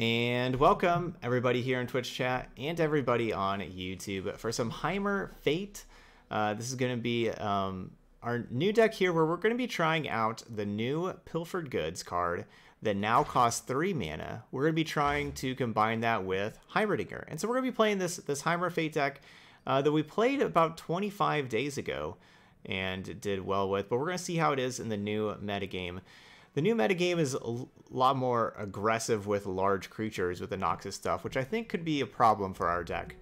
And welcome everybody here in Twitch chat and everybody on YouTube for some Heimer Fate. Uh, this is going to be um, our new deck here where we're going to be trying out the new Pilfered Goods card that now costs three mana. We're going to be trying to combine that with Heimerdinger. And so we're going to be playing this, this Heimer Fate deck uh, that we played about 25 days ago and did well with, but we're going to see how it is in the new metagame. The new metagame is a lot more aggressive with large creatures with the Noxus stuff, which I think could be a problem for our deck.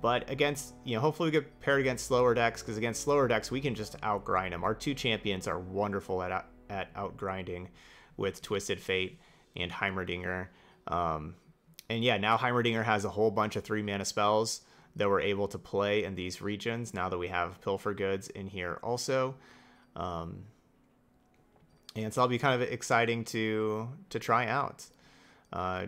But against, you know, hopefully we get paired against slower decks, because against slower decks, we can just outgrind them. Our two champions are wonderful at, at outgrinding with Twisted Fate and Heimerdinger. Um, and yeah, now Heimerdinger has a whole bunch of three mana spells that we're able to play in these regions now that we have Pilfer Goods in here also. Um, and so that'll be kind of exciting to to try out. Uh,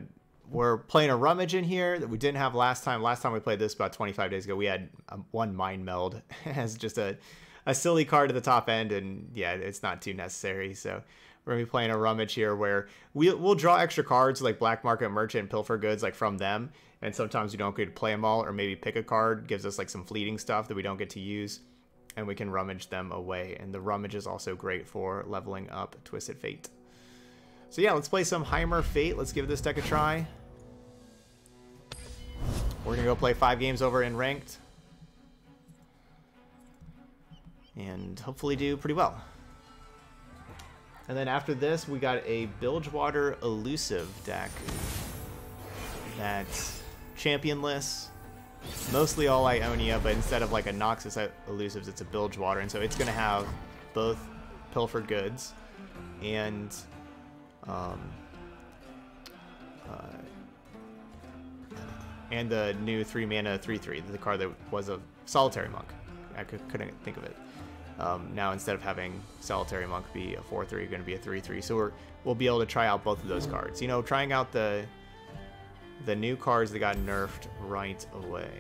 we're playing a rummage in here that we didn't have last time. Last time we played this about 25 days ago, we had um, one mind meld as just a a silly card at the top end, and yeah, it's not too necessary. So we're gonna be playing a rummage here where we we'll draw extra cards like Black Market Merchant, Pilfer Goods, like from them, and sometimes we don't get to play them all, or maybe pick a card gives us like some fleeting stuff that we don't get to use and we can rummage them away. And the rummage is also great for leveling up Twisted Fate. So yeah, let's play some Heimer Fate. Let's give this deck a try. We're going to go play five games over in Ranked. And hopefully do pretty well. And then after this, we got a Bilgewater Elusive deck. That's championless mostly all Ionia, but instead of like a Noxus Elusives, it's a Bilgewater, and so it's going to have both Pilfered Goods and um, uh, and the new three mana three three, the card that was a Solitary Monk. I could, couldn't think of it. Um, now instead of having Solitary Monk be a four three, you're going to be a three three. So we're we'll be able to try out both of those cards. You know, trying out the the new cards that got nerfed right away.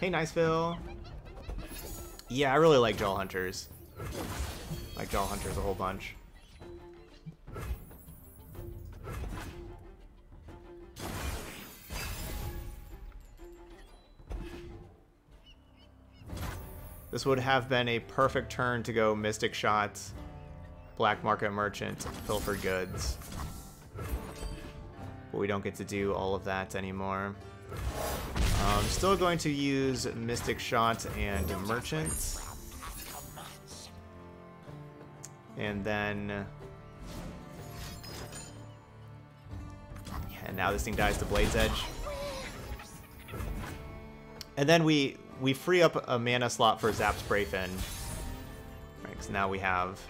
Hey, Niceville. Yeah, I really like Jaull Hunters. Like Jaull Hunters a whole bunch. This would have been a perfect turn to go Mystic Shots black market merchant, pilfer goods. But we don't get to do all of that anymore. I'm um, still going to use Mystic Shot and Merchant. And then... And now this thing dies to Blade's Edge. And then we we free up a mana slot for Zap Sprayfin. Right, because now we have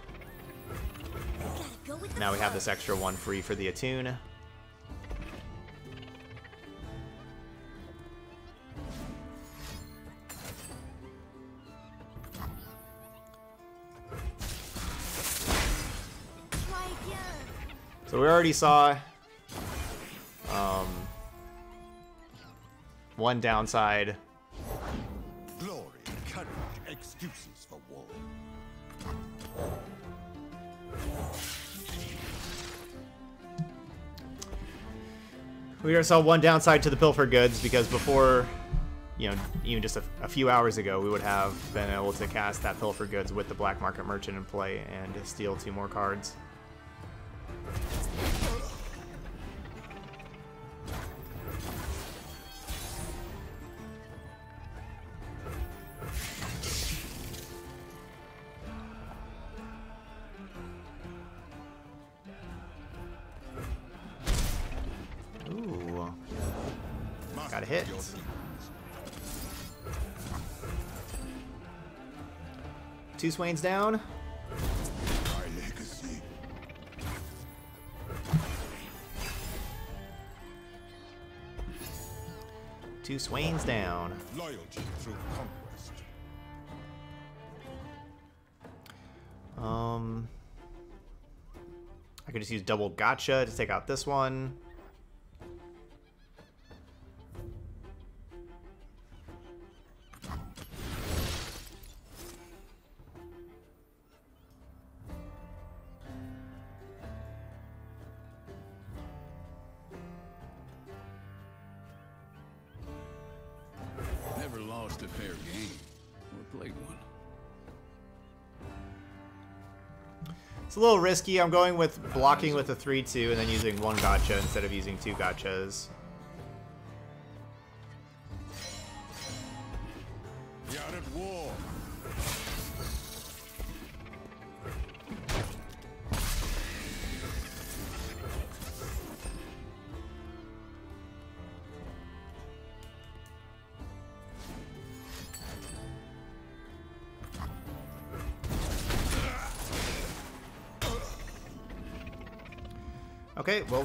now we have this extra one free for the attune. So we already saw um, one downside We saw one downside to the Pilfer goods because before, you know, even just a, a, few hours ago, we would have been able to cast that Pilfer goods with the Black Market Merchant in play and steal two more cards. Two Swains down. Two Swains down. Loyalty through conquest. Um, I could just use double gotcha to take out this one. Risky. I'm going with blocking with a 3-2 and then using one gotcha instead of using two gotchas.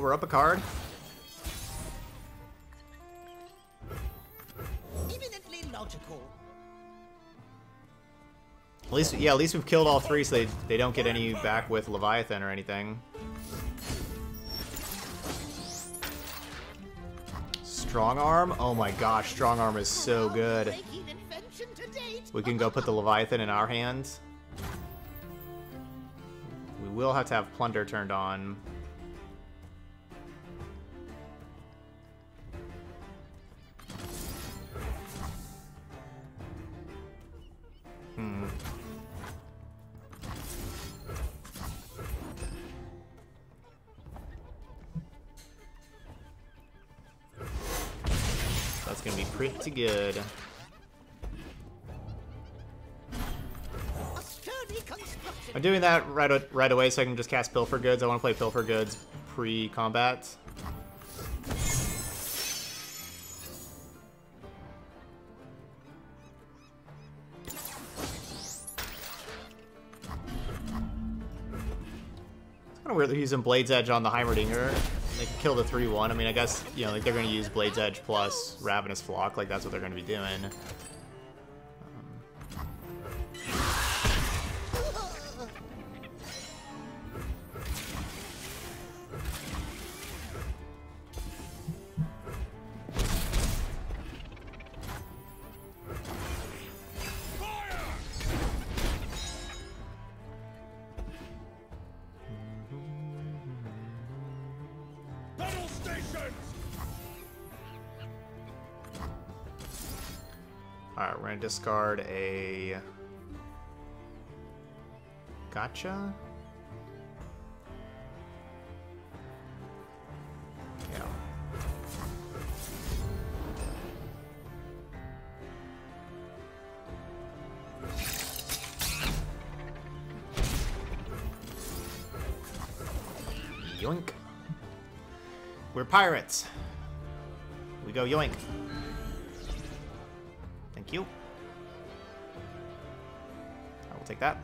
We're up a card. Eminently logical. At least, yeah, at least we've killed all three so they, they don't get any back with Leviathan or anything. Strong Arm? Oh my gosh, Strong Arm is so good. Breaking invention to date. We can go put the Leviathan in our hands. We will have to have Plunder turned on. Good. I'm doing that right right away so I can just cast Pilfer Goods. I want to play Pilfer Goods pre-combat. It's kind of weird they're using Blade's Edge on the Heimerdinger. They can kill the 3-1. I mean, I guess, you know, like they're going to use Blade's Edge plus Ravenous Flock. Like, that's what they're going to be doing. Alright, we're gonna discard a gotcha. Yeah. Yoink. We're pirates. We go yoink. Take that.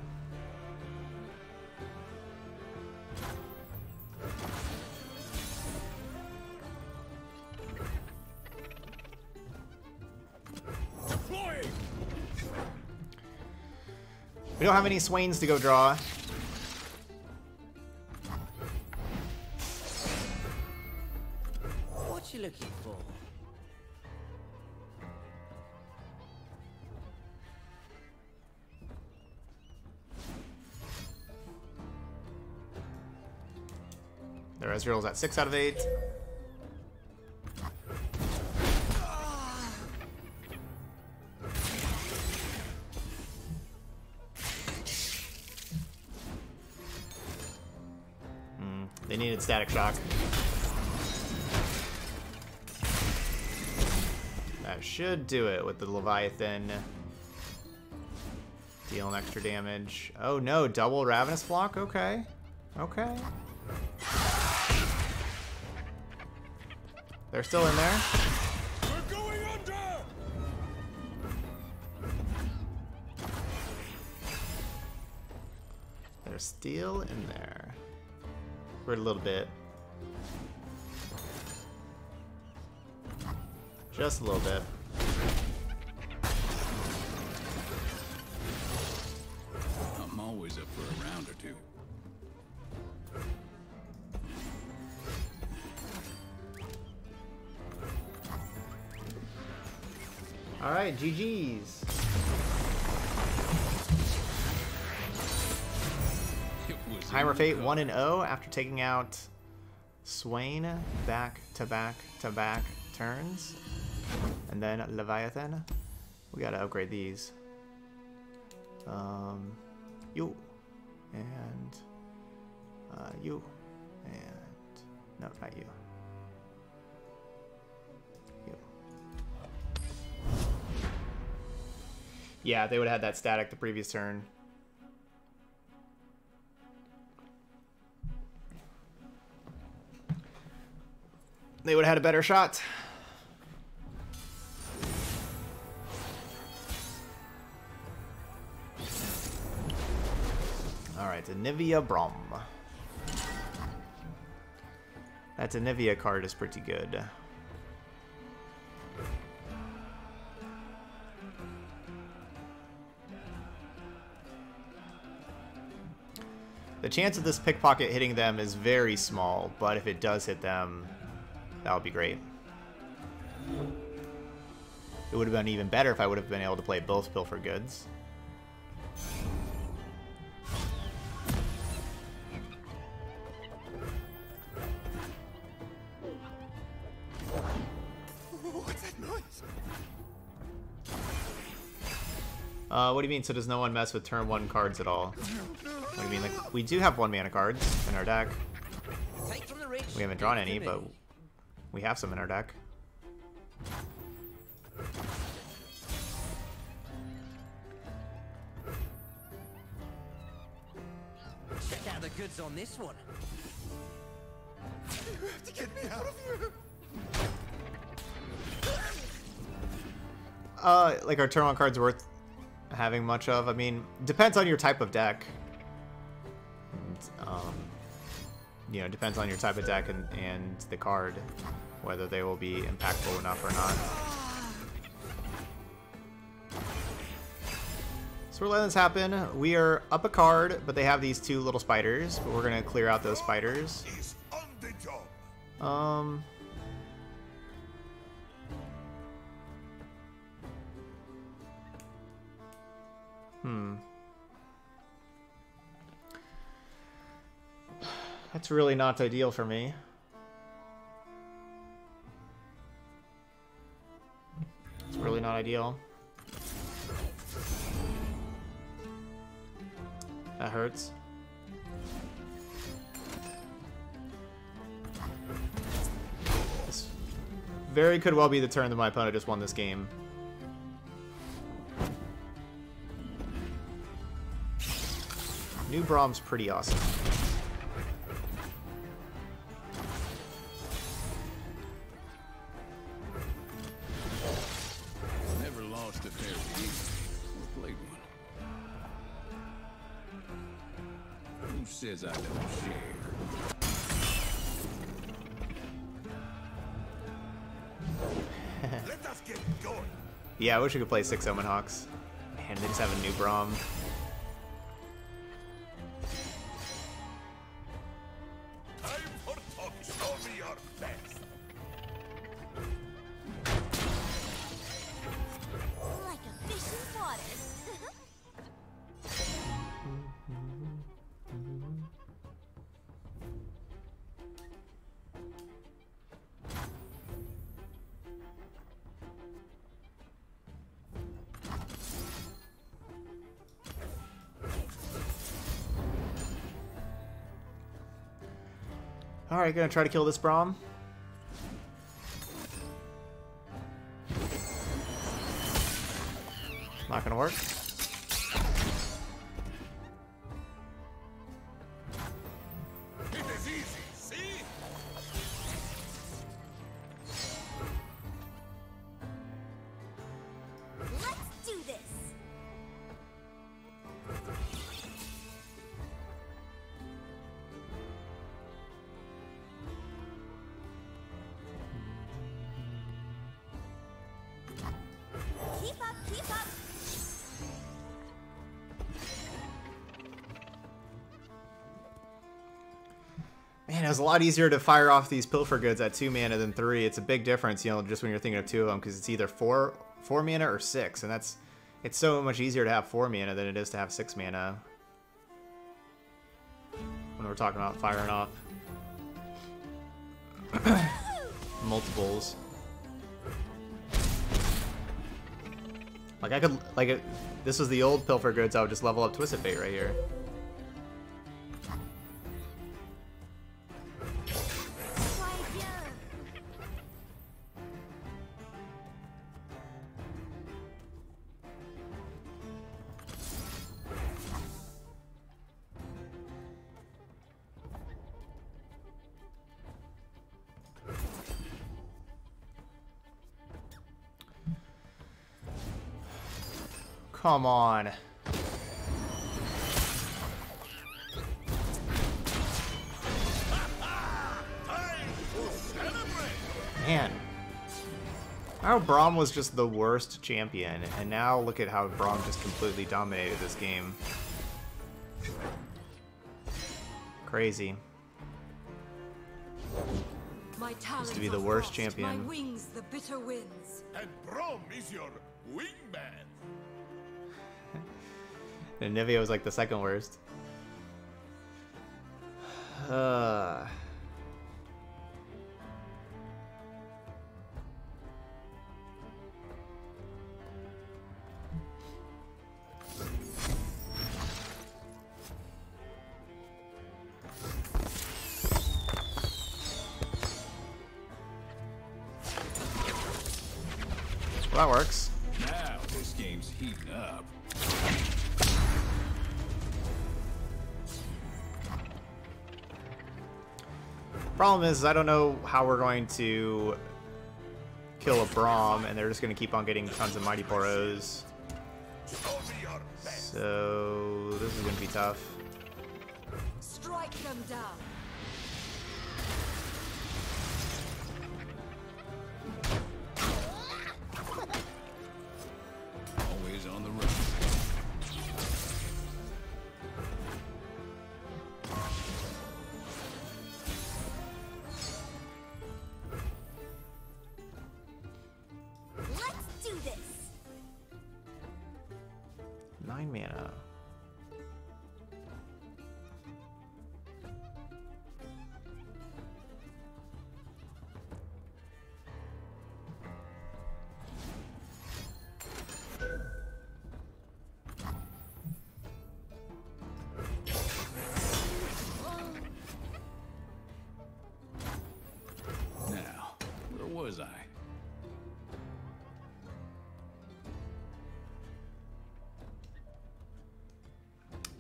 We don't have any Swains to go draw. Ezreal's at 6 out of 8. Hmm, They needed Static Shock. That should do it with the Leviathan. Dealing extra damage. Oh no, double Ravenous Flock? Okay. Okay. They're still in there. We're going under! They're still in there. For a little bit. Just a little bit. GG's. Was Fate 1 and 0 after taking out Swain back to back to back turns. And then Leviathan. We gotta upgrade these. Um, you and uh, you and no, not. You. Yeah, they would have had that static the previous turn. They would have had a better shot. Alright, Anivia Braum. That Anivia card is pretty good. The chance of this pickpocket hitting them is very small, but if it does hit them, that would be great. It would have been even better if I would have been able to play both Pilfer Goods. Uh, what do you mean? So does no one mess with turn one cards at all? What do mean? Like we do have one mana cards in our deck. Take from the rich. We haven't drawn any, but we have some in our deck. check out the goods on this one. You have to get me out of here. Uh, like our turn on cards worth having much of. I mean, depends on your type of deck. You know, depends on your type of deck and, and the card, whether they will be impactful enough or not. So we're letting this happen. We are up a card, but they have these two little spiders, but we're gonna clear out those spiders. Um. Hmm. That's really not ideal for me. It's really not ideal. That hurts. This very could well be the turn that my opponent just won this game. New Braum's pretty awesome. Who says I don't share? Let us get going. Yeah, I wish we could play six Omen Hawks. Man, they just have a new Braum. Alright, gonna try to kill this Braum. Not gonna work. Man, it was a lot easier to fire off these pilfer goods at two mana than three. It's a big difference, you know, just when you're thinking of two of them, because it's either four four mana or six, and that's it's so much easier to have four mana than it is to have six mana. When we're talking about firing off multiples. Like I could, like, it, this was the old Pilfer Goods, I would just level up Twisted Fate right here. Come on. Time to celebrate! Man. How Braum was just the worst champion, and now look at how Braum just completely dominated this game. Crazy. My talents to be the worst frost, champion. My wings, the bitter winds. And Braum is your wingman. And Nivea was like the second worst. Uh, Problem is, I don't know how we're going to kill a Braum, and they're just going to keep on getting tons of Mighty Poros. So this is going to be tough. Strike them down.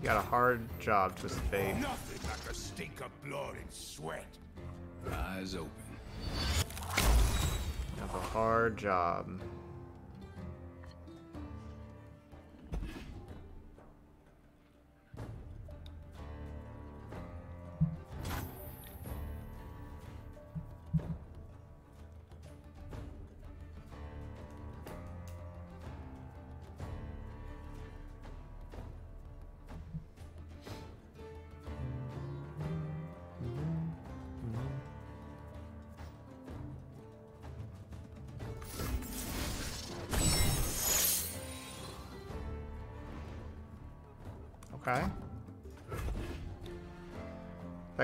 You got a hard job, to Fate. Nothing like a stink of blood and sweat. Eyes open. You have a hard job.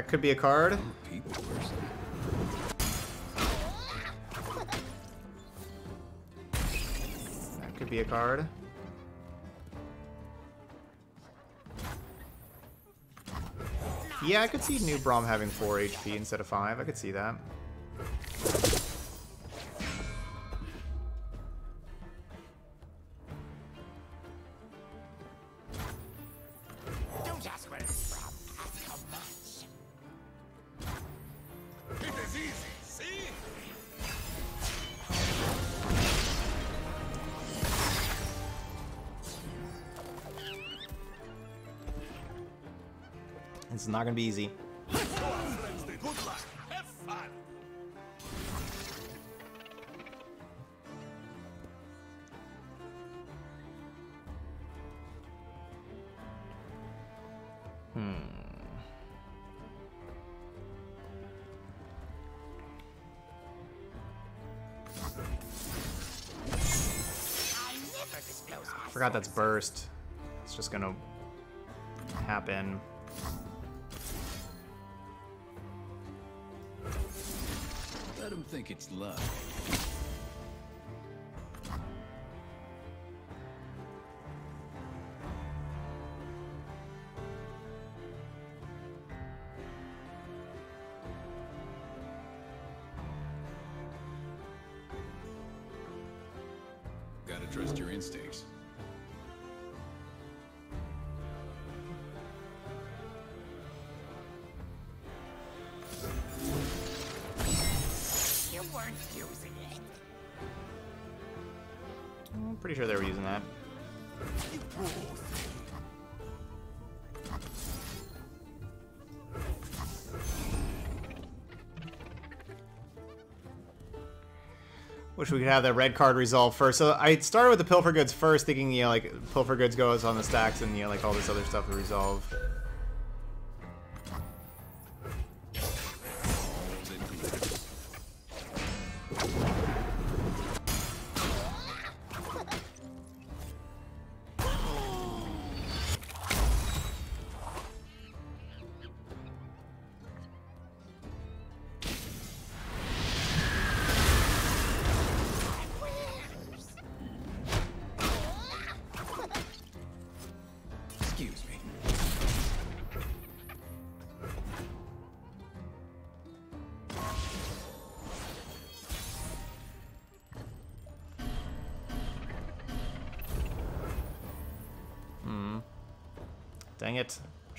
Could be a card. That could be a card. Yeah, I could see New Braum having 4 HP instead of 5. I could see that. It's not going to be easy. Hmm. I forgot that's burst. It's just to happen. It's luck. Weren't using it. I'm pretty sure they were using that. Wish we could have that red card resolve first. So I started with the pilfer goods first, thinking you know like pilfer goods goes on the stacks and you know like all this other stuff to resolve.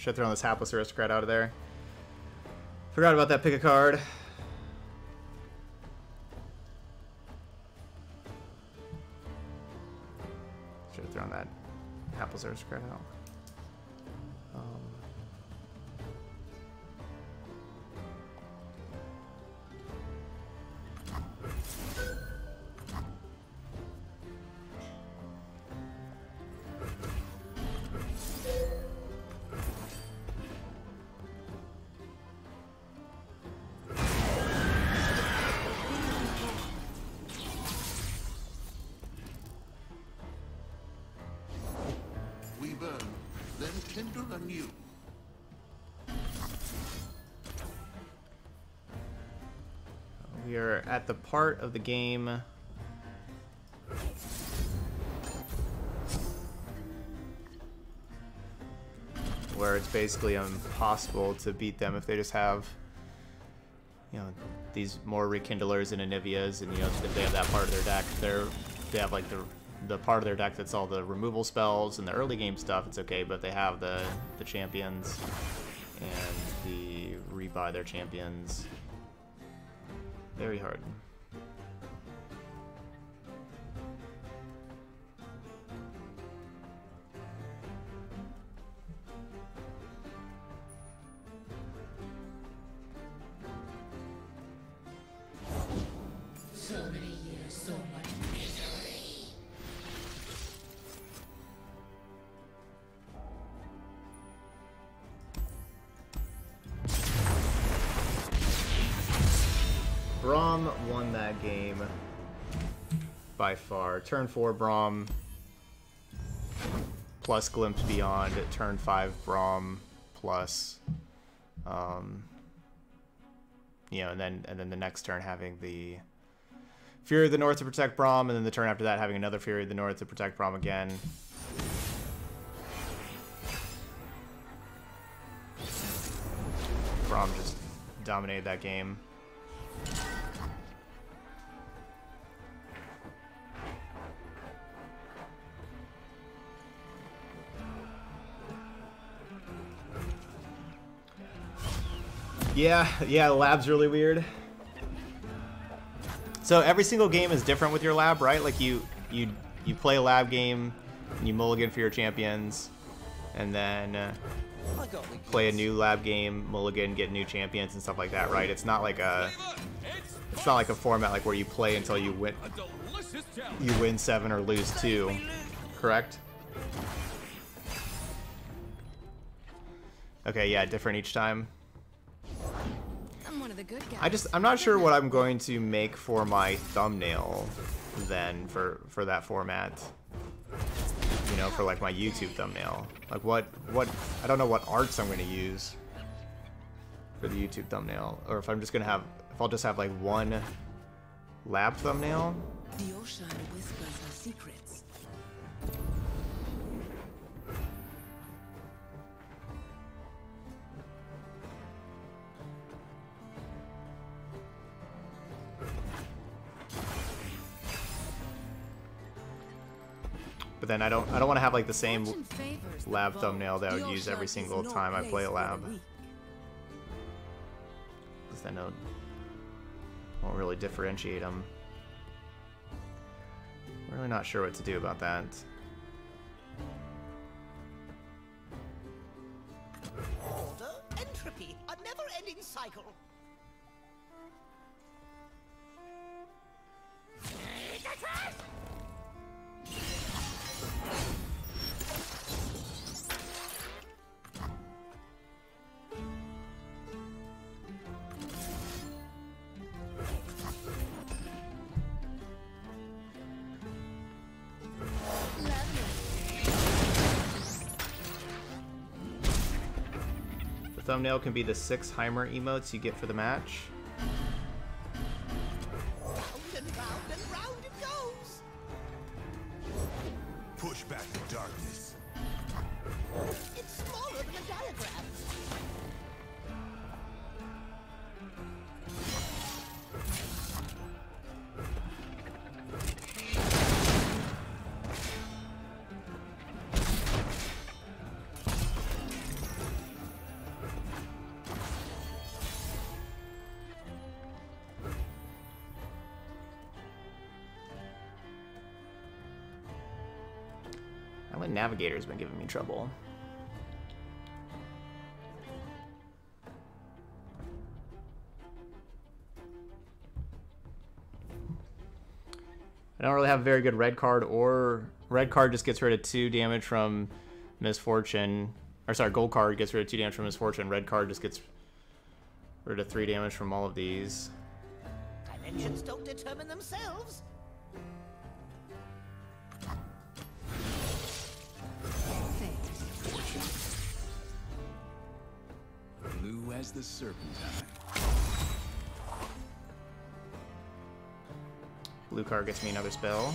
Should have thrown this hapless aristocrat out of there. Forgot about that pick a card. Should have thrown that hapless aristocrat out. We are at the part of the game. Where it's basically impossible to beat them if they just have you know these more rekindlers and anivias and you know if they have that part of their deck they're they have like the the part of their deck that's all the removal spells and the early game stuff it's okay but they have the the champions and the rebuy their champions very hard Braum won that game by far. Turn 4 Braum plus Glimpse Beyond. Turn 5 Braum plus um you know, and then and then the next turn having the Fury of the North to protect Braum, and then the turn after that having another Fury of the North to protect Braum again. Braum just dominated that game. Yeah, yeah, the lab's really weird. So every single game is different with your lab, right? Like you you you play a lab game, and you mulligan for your champions, and then uh, play a new lab game, mulligan, get new champions and stuff like that, right? It's not like a it's not like a format like where you play until you win you win seven or lose two, correct? Okay, yeah, different each time. I just I'm not sure what I'm going to make for my thumbnail then for for that format. You know, for like my YouTube thumbnail. Like what what I don't know what arts I'm going to use for the YouTube thumbnail or if I'm just going to have if I'll just have like one lab thumbnail. The ocean whispers her secrets. Like the same lab thumbnail that I would use every single time I play a lab. Because then it won't really differentiate them. Really not sure what to do about that. Thumbnail can be the six Heimer emotes you get for the match. Navigator's been giving me trouble. I don't really have a very good red card or red card just gets rid of two damage from misfortune. Or sorry, gold card gets rid of two damage from misfortune. Red card just gets rid of three damage from all of these. Dimensions don't determine themselves. As the serpentine. Blue card gets me another spell.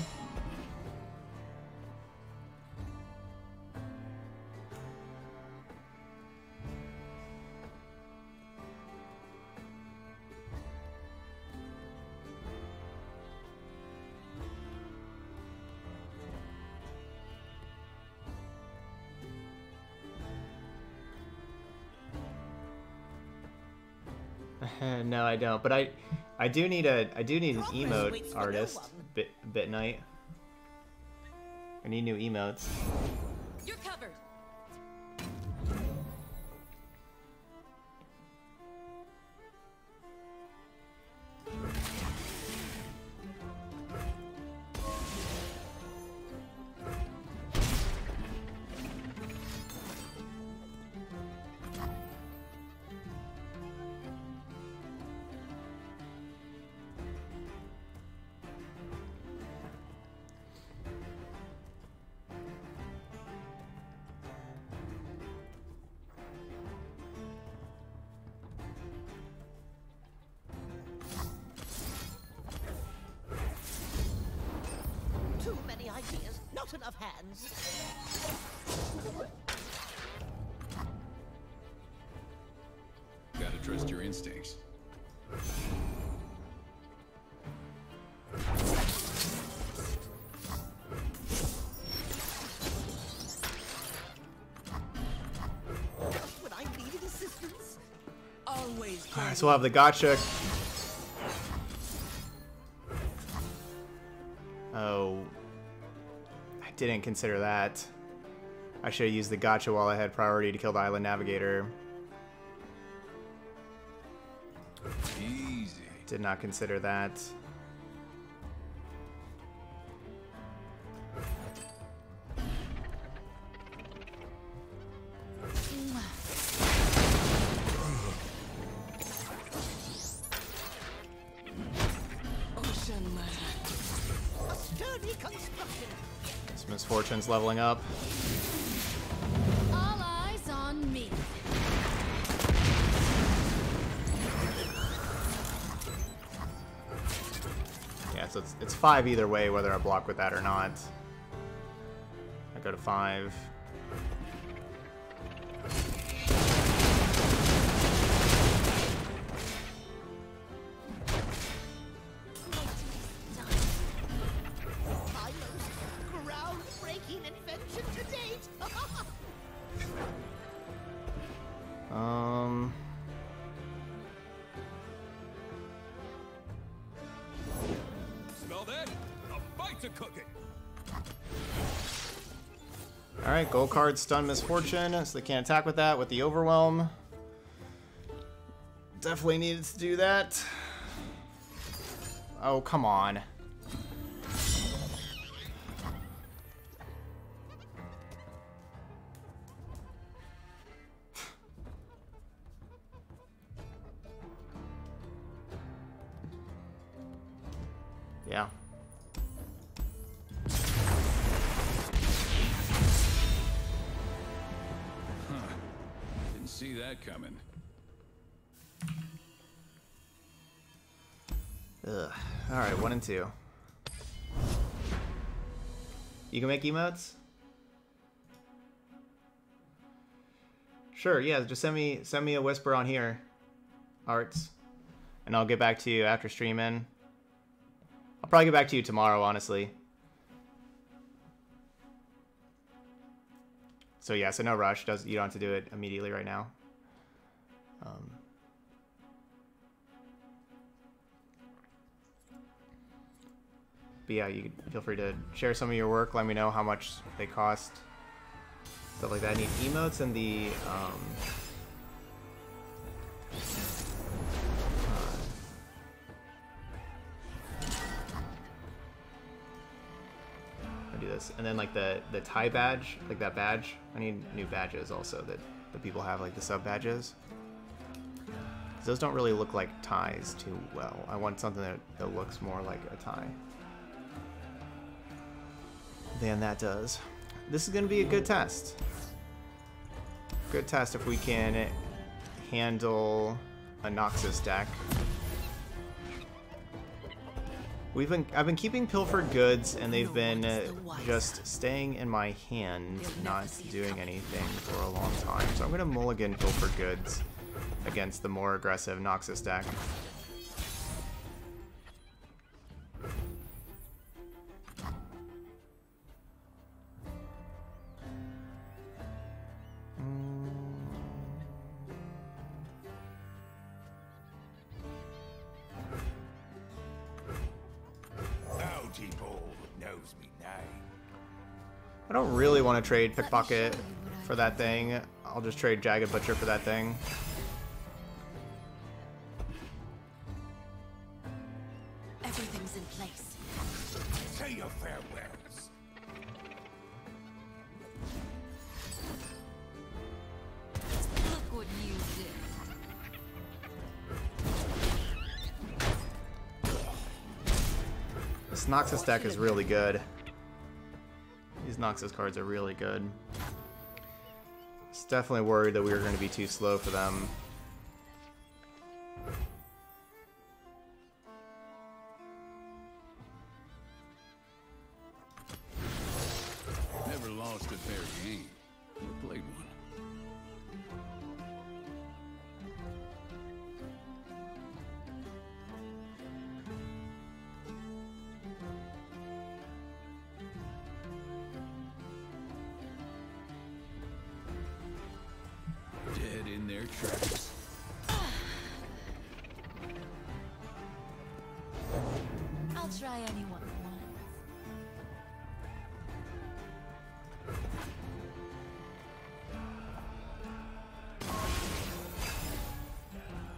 no, I don't. But I, I do need a, I do need an emote waits for no artist. Bit, bit night. I need new emotes. You're covered. We'll have the gotcha. Oh. I didn't consider that. I should have used the gotcha while I had priority to kill the island navigator. Easy. Did not consider that. Leveling up. All eyes on me. Yeah, so it's, it's five either way, whether I block with that or not. I go to five. Card stun misfortune, so they can't attack with that with the overwhelm. Definitely needed to do that. Oh, come on. Two. You can make emotes? Sure, yeah, just send me send me a whisper on here. Arts. And I'll get back to you after streaming. I'll probably get back to you tomorrow, honestly. So yeah, so no rush. Does you don't have to do it immediately right now. Um, but yeah, you feel free to share some of your work. Let me know how much they cost. Stuff like that. I need emotes and the um, this, and then like the the tie badge, like that badge. I need new badges also that the people have, like the sub badges. Those don't really look like ties too well. I want something that, that looks more like a tie than that does. This is going to be a good test. Good test if we can handle a Noxus deck. We've been I've been keeping pilfered goods and they've been uh, just staying in my hand, not doing anything for a long time. So I'm gonna mulligan pilfered goods against the more aggressive Noxus deck. Want to trade Pickpocket for that thing. I'll just trade Jagged Butcher for that thing. Everything's in place. Say your farewells. Look what you did. This Noxus deck is really good. These Noxus cards are really good. It's definitely worried that we were going to be too slow for them. Their tracks. I'll try anyone once.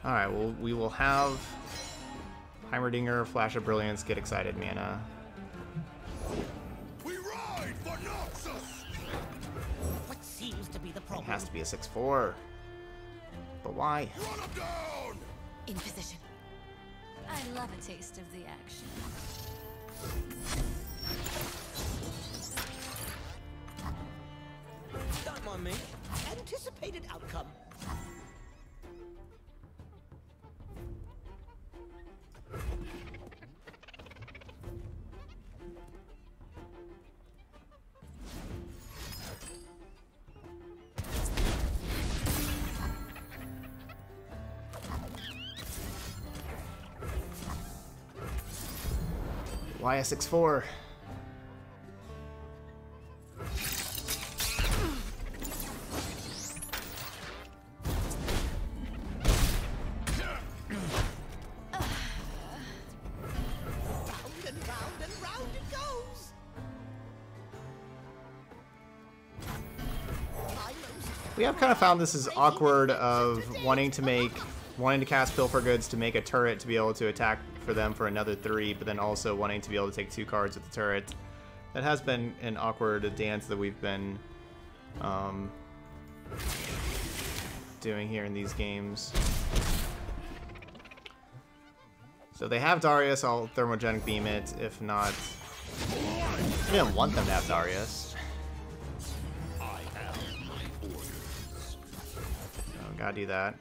Alright, well, we will have Heimerdinger, Flash of Brilliance, Get Excited mana. We ride for Noxus! What seems to be the It problem? has to be a 6-4. But why? Run him down! In position. I love a taste of the action. Don't mind me. Anticipated outcome. Playa64. We have kind of found this is awkward of wanting to make, wanting to cast Pilfer Goods to make a turret to be able to attack for them for another three, but then also wanting to be able to take two cards with the turret. That has been an awkward dance that we've been um, doing here in these games. So they have Darius, I'll Thermogenic Beam it. If not, I didn't want them to have Darius. Oh, gotta do that.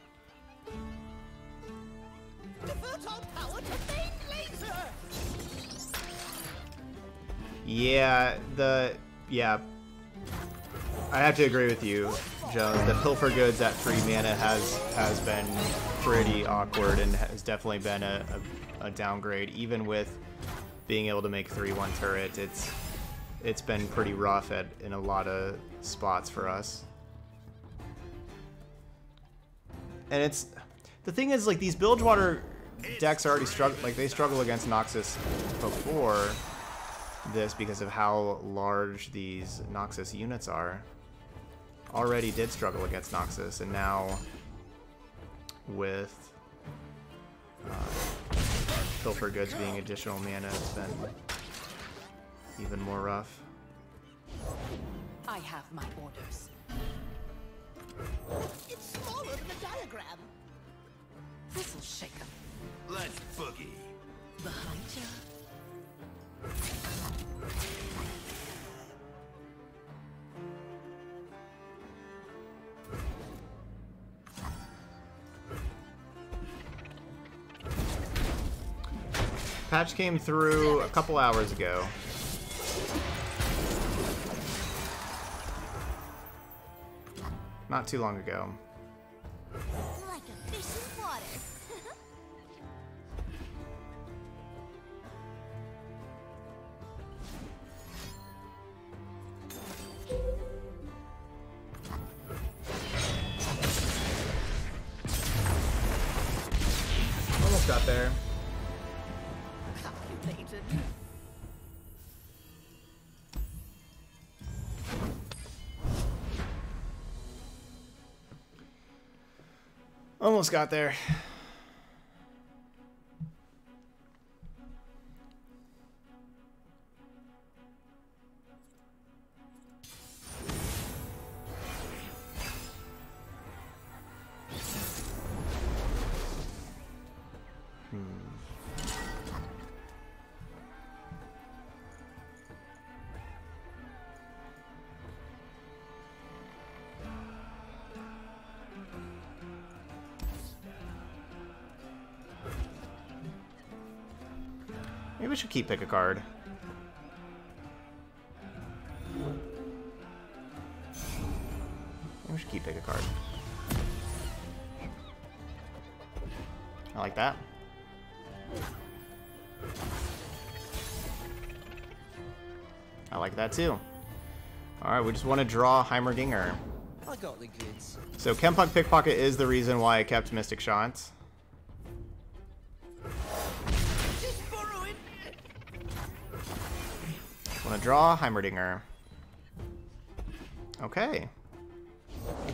Yeah, the yeah. I have to agree with you, Joan. The pilfer goods at three mana has has been pretty awkward and has definitely been a, a, a downgrade. Even with being able to make three one turret, it's it's been pretty rough at in a lot of spots for us. And it's the thing is like these Bilgewater decks are already struggle like they struggle against Noxus before this because of how large these Noxus units are. Already did struggle against Noxus, and now with uh, Pilfer Goods being additional mana, it's been even more rough. I have my orders. It's smaller than the diagram. This'll shake 'em. Let's boogie. Behind ya. Patch came through a couple hours ago. Not too long ago. Almost got there. Keep pick a card. Maybe we should keep pick a card. I like that. I like that too. Alright, we just want to draw Heimerdinger. I got the goods. So Chempunk Pickpocket is the reason why I kept Mystic Shots. Draw Heimerdinger. Okay.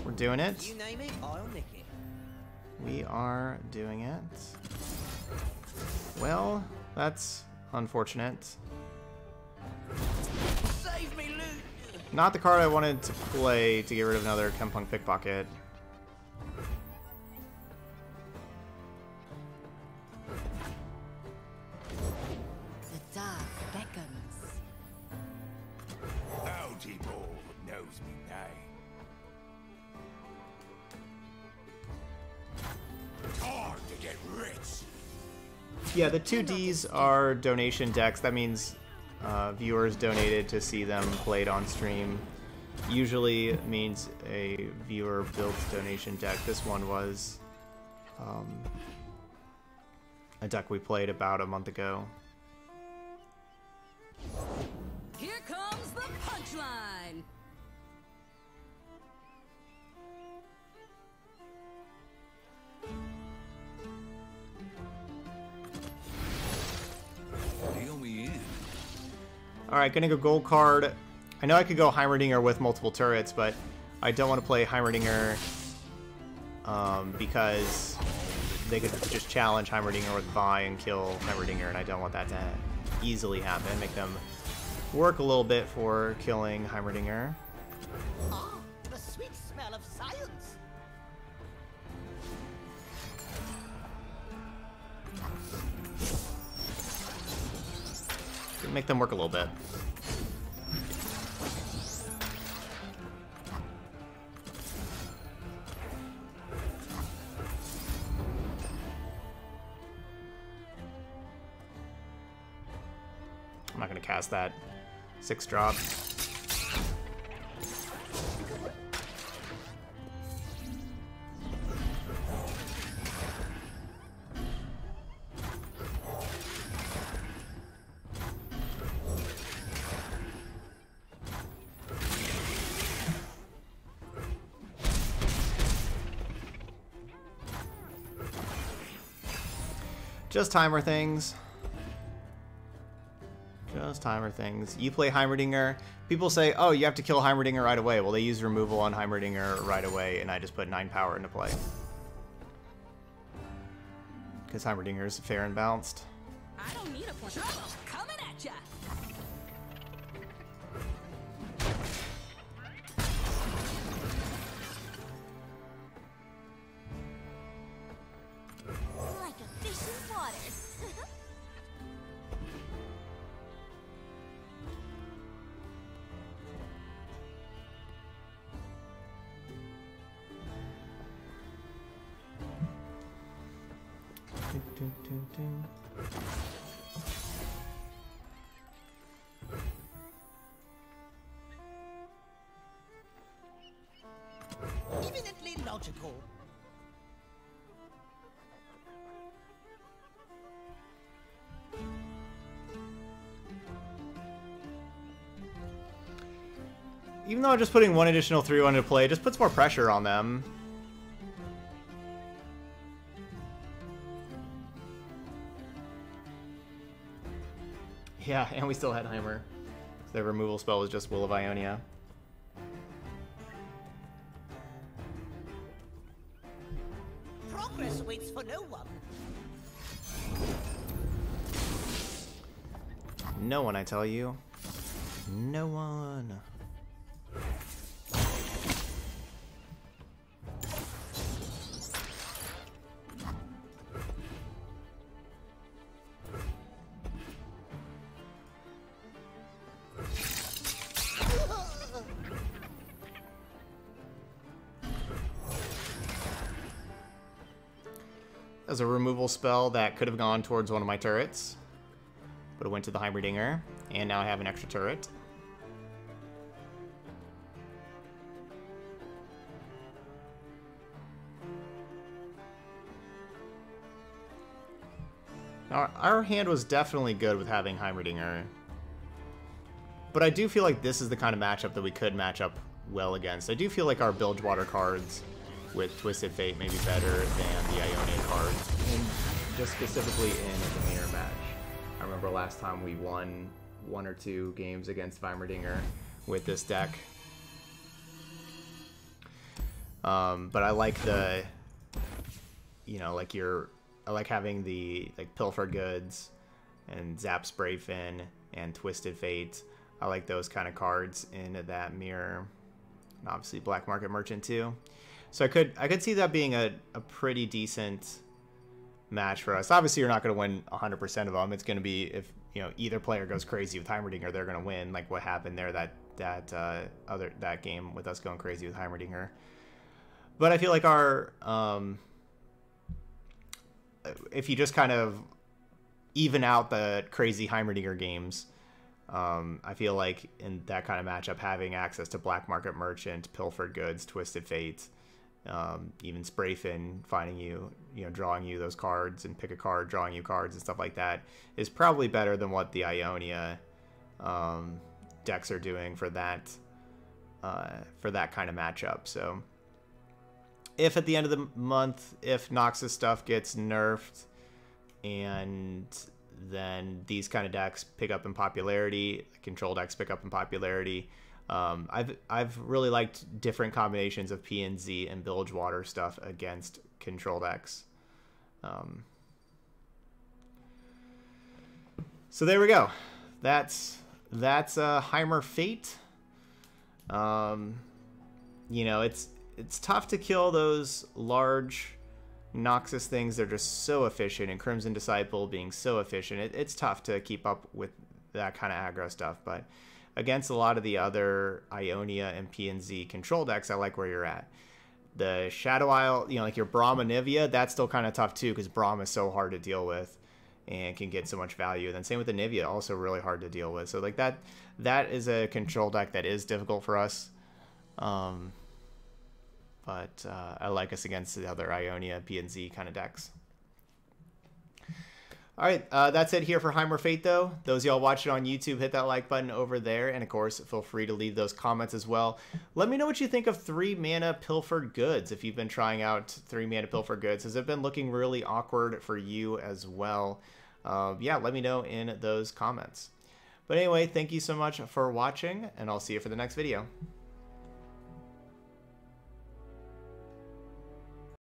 We're doing it. You name it, I'll nick it. We are doing it. Well, that's unfortunate. Save me, loot. Not the card I wanted to play to get rid of another Chempunk Pickpocket. Two Ds are donation decks. That means uh, viewers donated to see them played on stream. Usually means a viewer builds donation deck. This one was um, a deck we played about a month ago. Here comes the punchline. All right, gonna go gold card. I know I could go Heimerdinger with multiple turrets, but I don't want to play Heimerdinger um, because they could just challenge Heimerdinger with Vi and kill Heimerdinger, and I don't want that to easily happen. Make them work a little bit for killing Heimerdinger. Ah, Make them work a little bit. I'm not to cast that six drop. Just timer things. Just timer things. You play Heimerdinger. People say, oh, you have to kill Heimerdinger right away. Well, they use removal on Heimerdinger right away, and I just put 9 power into play. Because Heimerdinger is fair and balanced. I don't need a point. Logical. Even though just putting one additional 3 into play just puts more pressure on them. Yeah, and we still had Heimer. Their removal spell was just Will of Ionia. No one, I tell you. No one. As a removal spell that could have gone towards one of my turrets. But it went to the Heimerdinger, and now I have an extra turret. Now, our hand was definitely good with having Heimerdinger. But I do feel like this is the kind of matchup that we could match up well against. I do feel like our Bilgewater cards with Twisted Fate may be better than the Ionian cards, just specifically in. I remember last time we won one or two games against Heimerdinger with this deck. Um, but I like the, you know, like your, I like having the like Pilfer Goods and Zap Sprayfin and Twisted Fate. I like those kind of cards in that mirror. And obviously Black Market Merchant too. So I could I could see that being a, a pretty decent match for us. Obviously, you're not going to win 100% of them. It's going to be if you know either player goes crazy with Heimerdinger, they're going to win. Like what happened there that that uh, other that game with us going crazy with Heimerdinger. But I feel like our um, if you just kind of even out the crazy Heimerdinger games. Um, I feel like in that kind of matchup, having access to Black Market Merchant, Pilfered Goods, Twisted Fate, um, even Sprayfin finding you, you know, drawing you those cards and pick a card, drawing you cards and stuff like that is probably better than what the Ionia um, decks are doing for that uh, for that kind of matchup. So if at the end of the month, if Noxus stuff gets nerfed and then these kind of decks pick up in popularity, control decks pick up in popularity, Um, I've I've really liked different combinations of P and Z and Bilgewater stuff against control decks. Um, so there we go. That's that's uh, Heimer Fate. Um, you know, it's it's tough to kill those large Noxus things. They're just so efficient, and Crimson Disciple being so efficient, it, it's tough to keep up with that kind of aggro stuff. But against a lot of the other Ionia and PNZ control decks, I like where you're at. The Shadow Isle, you know, like your Braum Anivia, that's still kind of tough too because Braum is so hard to deal with and can get so much value. And then same with the Anivia, also really hard to deal with. So like that, that is a control deck that is difficult for us. Um, but uh, I like us against the other Ionia, PNZ kind of decks. All right, uh, that's it here for Heimer Fate, though. Those y'all watching on YouTube, hit that like button over there. And of course, feel free to leave those comments as well. Let me know what you think of three mana Pilfered Goods. If you've been trying out three mana Pilfered Goods, has it been looking really awkward for you as well? Uh, yeah, let me know in those comments. But anyway, thank you so much for watching, and I'll see you for the next video.